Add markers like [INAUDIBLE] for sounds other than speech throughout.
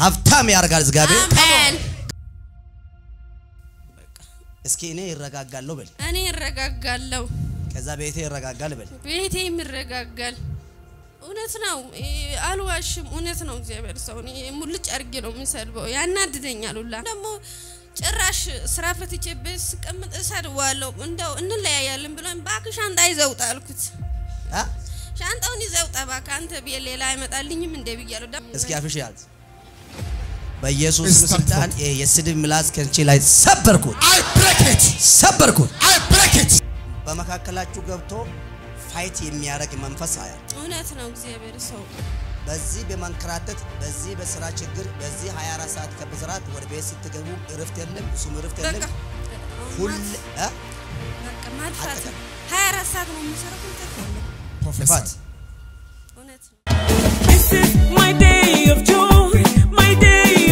ሀብታም ያደርጋል እግዚአብሔር። እስኪ እኔ ይረጋጋለሁ በል፣ እኔ እረጋጋለሁ፣ ከዛ ቤቴ ይረጋጋል በል። ቤቴም ይረጋጋል። እውነት ነው፣ አልዋሽም። እውነት ነው። እግዚአብሔር ሰው እኔ ሙልጭ አድርጌ ነው የሚሰድበው፣ ያናድደኛል ሁላ ደግሞ ጭራሽ ስራ ፈትቼ ቤት ስቀምጥ እሰድዋለሁ። እንደው እንለያያለን ብሎኝ እባክህ ሻንጣ ይዘህ ውጣ አልኩት።? ሻንጣውን ይዘህ ውጣ እባክህ አንተ ብዬ ሌላ አይመጣልኝም እንደ ብያለሁ። እስኪ አፍሽ ያዝ። በኢየሱስ ስልጣን የስድብ ምላስ ከንቺ ላይ ሰበርኩት፣ I break it. ሰበርኩት። I break it. በመካከላችሁ ገብቶ fight የሚያደርግ መንፈስ አያል እውነት ነው። እግዚአብሔር ሰው በዚህ በመንከራተት በዚህ በስራ ችግር በዚህ 24 ሰዓት ከብስራት ወደ ቤት ስትገቡ እረፍት የለም፣ እሱም እረፍት የለም። ሁል ማጥፋት አጠቃላይ። 24 ሰዓት ነው Prophesy. ልፋት እውነት ነው። This is my day of joy,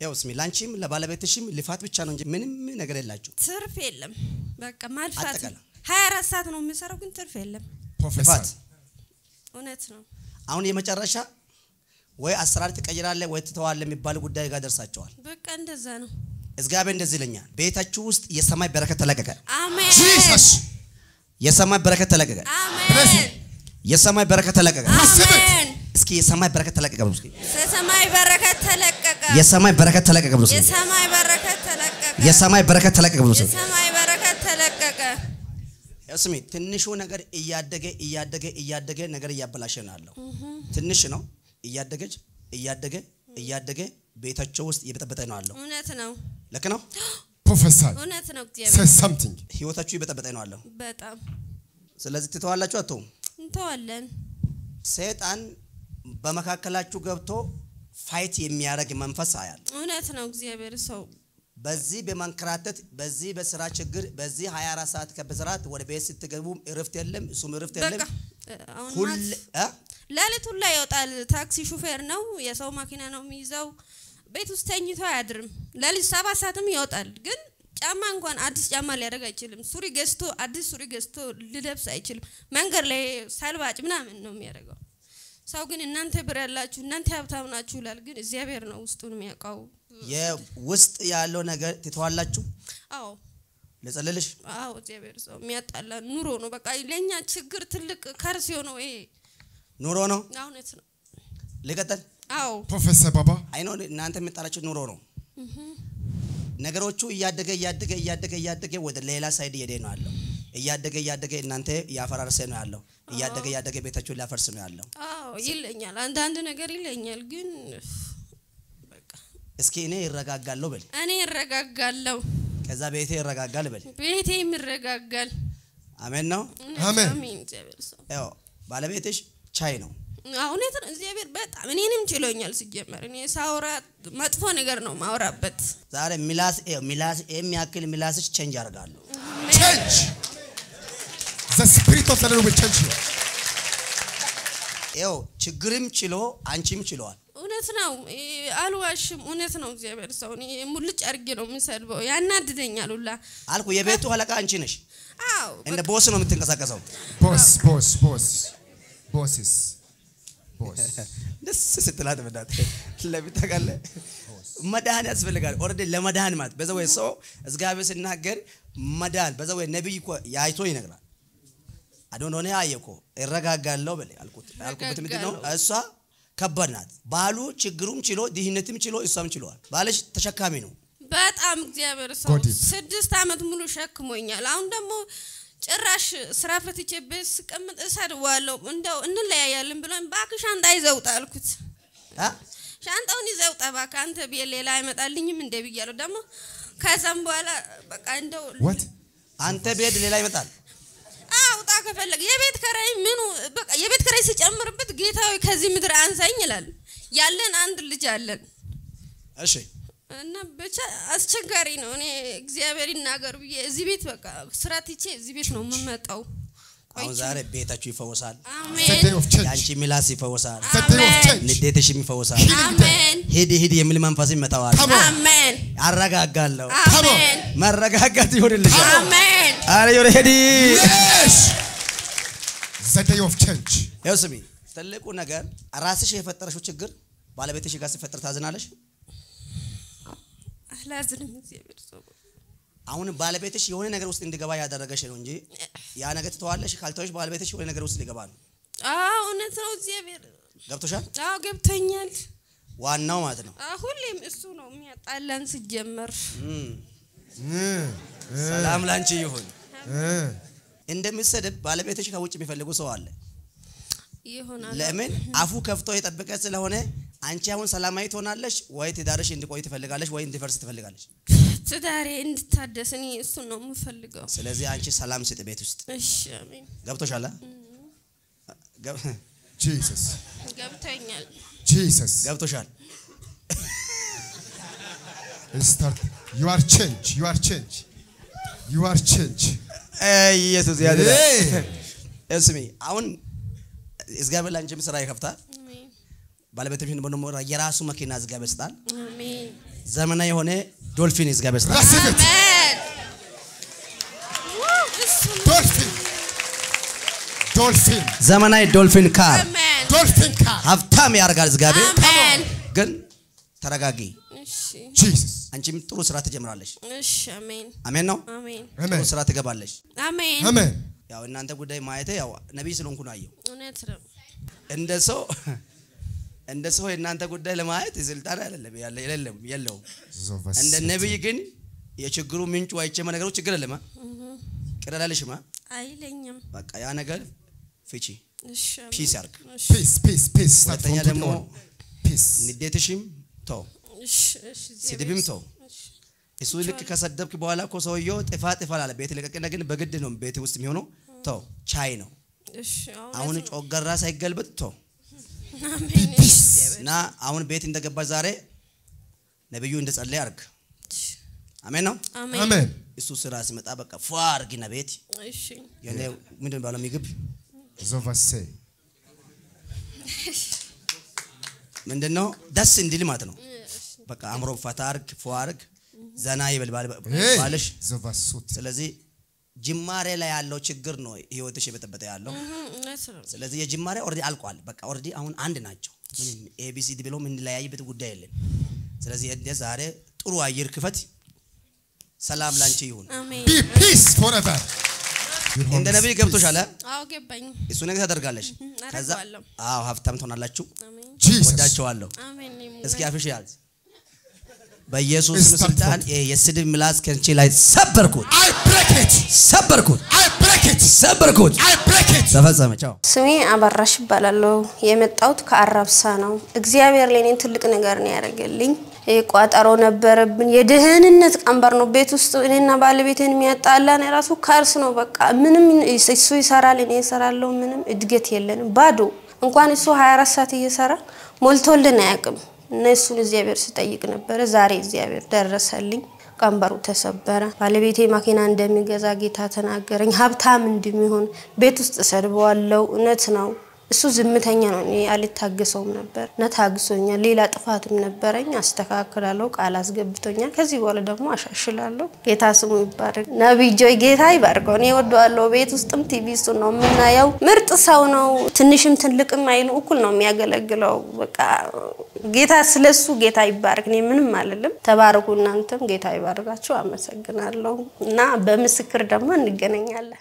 ያው ስሚ፣ ላንቺም ለባለቤትሽም ልፋት ብቻ ነው እንጂ ምንም ነገር የላችሁ። ትርፍ የለም። በቃ ማልፋት አጠቃላይ። 24 ሰዓት ነው የሚሰራው፣ ግን ትርፍ የለም። ልፋት. እውነት ነው። አሁን የመጨረሻ ወይ አሰራር ትቀይራለህ ወይ ትተዋለህ የሚባል ጉዳይ ጋር ደርሳቸዋል። በቃ እንደዛ ነው። እግዚአብሔር እንደዚህ ይለኛል፣ ቤታችሁ ውስጥ የሰማይ በረከት ተለቀቀ። አሜን. የሰማይ በረከት ተለቀቀ። አሜን የሰማይ በረከት ተለቀቀ። አሜን። እስኪ የሰማይ በረከት ተለቀቀ ብሎ እስኪ የሰማይ በረከት ተለቀቀ። የሰማይ በረከት ተለቀቀ ብሎ እስኪ የሰማይ በረከት ተለቀቀ። የሰማይ በረከት ተለቀቀ ብሎ እስኪ የሰማይ በረከት ተለቀቀ። ያው ስሚ ትንሹ ነገር እያደገ እያደገ እያደገ ነገር እያበላሸ ነው ያለው። ትንሽ ነው እያደገች እያደገ እያደገ ቤታቸው ውስጥ እየበጠበጠ ነው ያለው። እውነት ነው። ልክ ነው። Prophesy. እውነት ነው። እግዚአብሔር something. ህይወታችሁ እየበጠበጠ ነው ያለው። በጣም ስለዚህ ትተዋላችሁ አትተውም። እንተዋለን። ሰይጣን በመካከላችሁ ገብቶ fight የሚያደርግ መንፈስ አያል እውነት ነው። እግዚአብሔር ሰው በዚህ በመንከራተት በዚህ በስራ ችግር በዚህ 24 ሰዓት ከብስራት ወደ ቤት ስትገቡ እረፍት የለም፣ እሱም እረፍት በቃ የለም።? ሌሊቱን ላይ ይወጣል። ታክሲ ሹፌር ነው፣ የሰው መኪና ነው የሚይዘው። ቤት ውስጥ ተኝቶ አያድርም። ሌሊት ሰባት ሰዓትም ይወጣል። ግን ጫማ እንኳን አዲስ ጫማ ሊያደርግ አይችልም። ሱሪ ገዝቶ አዲስ ሱሪ ገዝቶ ሊለብስ አይችልም። መንገድ ላይ ሳልባጭ ምናምን ነው የሚያደርገው። ሰው ግን እናንተ ብር ያላችሁ እናንተ ሀብታም ናችሁ ይላል። ግን እግዚአብሔር ነው ውስጡን የሚያውቀው። የውስጥ ያለው ነገር ትተዋላችሁ። አዎ ልጸልልሽ አዎ፣ እግዚአብሔር ሰው የሚያጣላ ኑሮ ነው። በቃ ለእኛ ችግር ትልቅ ከርስ የሆነው ይሄ ኑሮ ነው። እውነት ነው። ልቀጥል አዎ Prophesy, Baba. አይኖ እናንተ የምጣላችሁ ኑሮ ነው። ነገሮቹ እያደገ እያደገ እያደገ እያደገ ወደ ሌላ side እየሄደ ነው ያለው። እያደገ እያደገ እናንተ እያፈራረሰ ነው ያለው። እያደገ እያደገ ቤታችሁን ሊያፈርስ ነው ያለው። አዎ ይለኛል። አንዳንድ ነገር ይለኛል። ግን በቃ እስኪ እኔ ይረጋጋለሁ በል፣ እኔ እረጋጋለሁ፣ ከዛ ቤቴ ይረጋጋል በል። ቤቴም ይረጋጋል። አሜን ነው። አሜን። ያው ባለቤትሽ ቻይ ነው። እውነት ነው። እግዚአብሔር በጣም እኔንም ችሎኛል። ሲጀመር እኔ ሳውራ መጥፎ ነገር ነው ማውራበት። ዛሬ ምላስ ይኸው ምላስ የሚያክል ምላስሽ change ያደርጋሉ። Change. The spirit of the Lord will change you. ይኸው ችግርም ችሎ አንቺም ችለዋል። እውነት ነው። አልዋሽም። እውነት ነው። እግዚአብሔር ሰው እኔ ሙልጭ አድርጌ ነው የምሰድበው። ያናድደኛል ሁላ። አልኩ የቤቱ አለቃ አንቺ ነሽ። አዎ እንደ boss ነው የምትንቀሳቀሰው። boss, boss. Bosses. Boss. ደስ ስትላት በዳት ለሚታቃለ መዳን ያስፈልጋል። ኦልሬዲ ለመዳን ማለት በዛ ወይ ሰው እግዚአብሔር ሲናገር መዳን በዛ ወይ ነብይ እኮ ያይቶ ይነግራል። ሆነ አየኮ እረጋጋለሁ በለ አልኩት አልኩበት ምንድን ነው እሷ ከባድ ናት። ባሉ ችግሩም ችሎ ድህነትም ችሎ እሷም ችሏል። ባለሽ ተሸካሚ ነው። በጣም እግዚአብሔር ሰው ስድስት ዓመት ሙሉ ሸክሞኛል። አሁን ደግሞ ጭራሽ ስራ ፈትቼ ቤት ስቀምጥ እሰድዋለሁ። እንደው እንለያያለን ብሎኝ እባክህ ሻንጣ ይዘህ ውጣ አልኩት።? ሻንጣውን ይዘህ ውጣ እባክህ አንተ ብዬ ሌላ አይመጣልኝም እንደ ብያለሁ። ደግሞ ከዛም በኋላ በቃ እንደው What? አንተ ቤት ሌላ ይመጣል። አውጣ ከፈለግ የቤት ከራይ ምኑ በቃ የቤት ከራይ ሲጨምርበት ጌታዊ ከዚህ ምድር አንሳኝ ይላል። ያለን አንድ ልጅ አለን። እሺ እና ብቻ አስቸጋሪ ነው። እኔ እግዚአብሔር ይናገር ብዬ እዚህ ቤት በቃ ስራ ትቼ እዚህ ቤት ነው የምመጣው። አሁን ዛሬ ቤታችሁ ይፈወሳል።. የአንቺ ምላስ ይፈወሳል።. ንዴትሽም ይፈወሳል። ሂድ ሂድ የሚል መንፈስ ይመታዋል።. አሜን አረጋጋለሁ። አሜን መረጋጋት ይሆንልሻል። አሜን Yes. The day of change. ያው ስሚ፣ ትልቁ ነገር ራስሽ የፈጠረሽው ችግር ባለቤትሽ ጋር ሲፈጠር ታዝናለሽ። አላዝንም። እግዚአብሔር ሰው አሁን ባለቤትሽ የሆነ ነገር ውስጥ እንዲገባ ያደረገሽ ነው እንጂ ያ ነገር ትተዋለሽ። ካልተወሽ ባለቤትሽ የሆነ ነገር ውስጥ ሊገባ ነው። አዎ እውነት ነው። እግዚአብሔር ገብቶሻል? አዎ ገብቶኛል። ዋናው ማለት ነው። ሁሌም እሱ ነው የሚያጣላን ሲጀመር።. ሰላም ላንቺ ይሁን። እንደምትሰድብ ባለቤትሽ ከውጭ የሚፈልጉ ሰው አለ። ለምን አፉ ከፍቶ የጠበቀ ስለሆነ አንቺ አሁን ሰላማዊ ትሆናለሽ ወይ ትዳርሽ እንዲቆይ ትፈልጋለሽ ወይ እንዲፈርስ ትፈልጋለሽ። ትዳሬ እንድታደስ እኔ እሱን ነው የምፈልገው። ስለዚህ አንቺ ሰላም ስጥ ቤት ውስጥ እሺ አሜን። ገብቶሻል? Jesus. [LAUGHS] ገብቶኛል። Jesus. ገብቶሻል? [LAUGHS] Start. You are change. You are change. You are change. አይ ኢየሱስ ያድናል። Hey. ስሚ አሁን እግዚአብሔር ለአንቺም ስራ ይከፍታል። አሜን ባለቤትሽ ደግሞ የራሱ መኪና እግዚአብሔር አሜን ዘመናዊ የሆነ ዶልፊን እግዚአብሔር Dolphin. Dolphin. ዘመናዊ ዶልፊን ካር አሜን Dolphin car. ሀብታም ያደርጋል እግዚአብሔር። ግን ተረጋጊ። Jesus. አንቺም ጥሩ ስራ ትጀምራለሽ። እሺ አሜን አሜን ነው። አሜን ጥሩ Amen. ስራ ትገባለሽ። አሜን። Amen. ያው እናንተ ጉዳይ ማየቴ ያው ነቢይ ስለሆንኩ ነው አየሁ። እውነት ነው። እንደ ሰው [LAUGHS] እንደ ሰው የእናንተ ጉዳይ ለማየት ስልጣን አይደለም የለም የለውም። እንደ. ነቢይ ግን የችግሩ ምንጩ አይቼማ ነገሩ ችግር የለማ ቅረዳልሽማ አይለኝም። በቃ ያ ነገር ፍቺ ፒስ ያርግ። ሁለተኛ ደግሞ. ንዴትሽም ተው፣ ስድብም ተው። እሱ ልክ ከሰደብክ በኋላ እኮ ሰውየው ጥፋ ጥፋ አለ ቤት ለቀቅና ግን በግድ ነው ቤት ውስጥ የሚሆነው ተው። ቻይ ነው አሁን ጮገራ ሳይገልበጥ ተው እና አሁን ቤት እንደገባች ዛሬ ነብዩ እንደጸለየ አርግ። አሜን ነው። አሜን። Amen. እሱ ስራ ሲመጣ በቃ ፏ አርጊና ቤት የኔ ምንድን ባለው ምግብ say. ምንድን ነው ደስ እንዲል ማለት ነው። በቃ አእምሮ ፈታ አርግ፣ ዘና ይበል. ባልሽ።. ስለዚህ ጅማሬ ላይ ያለው ችግር ነው ህይወትሽ የበጠበጠ ያለው። ስለዚህ የጅማሬ already አልቋል። በቃ already አሁን አንድ ናቸው። ምንም ABCD ብሎ የምንለያይበት ጉዳይ የለም። ስለዚህ እንደ ዛሬ ጥሩ አየር ክፈት። ሰላም ላንቺ ይሁን። forever. Your home እንደ ነቢይ. ገብቶሻል።? አዎ ገባኝ። እሱ ነገር ታደርጋለሽ። ከዛ አዎ ሀብታም ትሆናላችሁ።. ወዳቸዋለሁ። እስኪ አፍሽ ያዝ። በኢየሱስ ስልጣን የስድብ ምላስ ከንቺ ላይ ሰበርኩት፣ I break it. ሰበርኩት፣ I break it. ሰበርኩት። I break it. ተፈጸመ። ቻው። ስሜ አበራሽ ይባላለሁ። የመጣሁት ከአራብሳ ነው። እግዚአብሔር ለእኔ ትልቅ ነገር ነው ያደረገልኝ። ቋጠሮ ነበረብን። የደህንነት ቀንበር ነው ቤት ውስጥ እኔና ባለቤቴን የሚያጣላን የራሱ curse ነው። በቃ ምንም እሱ ይሰራል፣ እኔ እሰራለሁ። ምንም እድገት የለንም፣ ባዶ እንኳን እሱ 24 ሰዓት እየሰራ ሞልቶልን አያውቅም። እነሱን እግዚአብሔር ስጠይቅ ነበረ። ዛሬ እግዚአብሔር ደረሰልኝ። ቀንበሩ ተሰበረ። ባለቤቴ መኪና እንደሚገዛ ጌታ ተናገረኝ። ሀብታም እንደሚሆን ቤት ውስጥ እሰድበዋለሁ። እውነት ነው። እሱ ዝምተኛ ነው። እኔ አልታገሰውም ነበር እና ታግሶኛል። ሌላ ጥፋትም ነበረኝ፣ አስተካክላለሁ። ቃል አስገብቶኛል። ከዚህ በኋላ ደግሞ አሻሽላለሁ። ጌታ ስሙ ይባረክ። ነቢይ ጆይ ጌታ ይባርከው። እኔ እወደዋለሁ። ቤት ውስጥም ቲቪ ውስጥ ነው የምናየው። ምርጥ ሰው ነው። ትንሽም ትልቅም አይሉ እኩል ነው የሚያገለግለው። በቃ ጌታ ስለሱ ጌታ ይባረክ። እኔ ምንም አልልም። ተባረኩ። እናንተም ጌታ ይባርካችሁ። አመሰግናለሁ እና በምስክር ደግሞ እንገናኛለን።